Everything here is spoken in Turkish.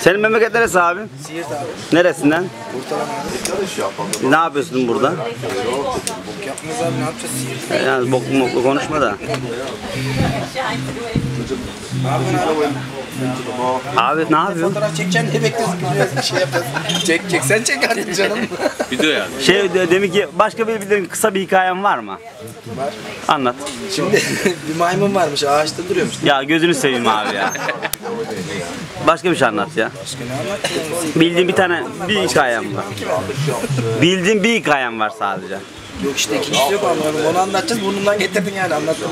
Senin memleket neresi abi? Siirt abi. Neresinden? Ne yapıyorsun burada? Bok yapmaz abi ne yapacağız Siirt? Yani boklu moklu konuşma da. Yapıyorsun abi? Ne yapıyorsun? Fotoğraf çekeceksin ne bekliyorsun? Bir şey yapacağız. Çek çek sen çek hadi canım. Video yani. Şey de- demek ki başka bir bildiğin kısa bir hikayen var mı? Var. Anlat. Şimdi bir maymun varmış ağaçta duruyormuş. Ya gözünü seveyim abi ya. Başka bir şey anlat ya. Bildiğin bir tane bir hikayem var. Bildiğin bir hikayem var sadece. Yok işte ikincisi yok anlamadım. Onu anlatacağız burnundan getirdin yani anlattın?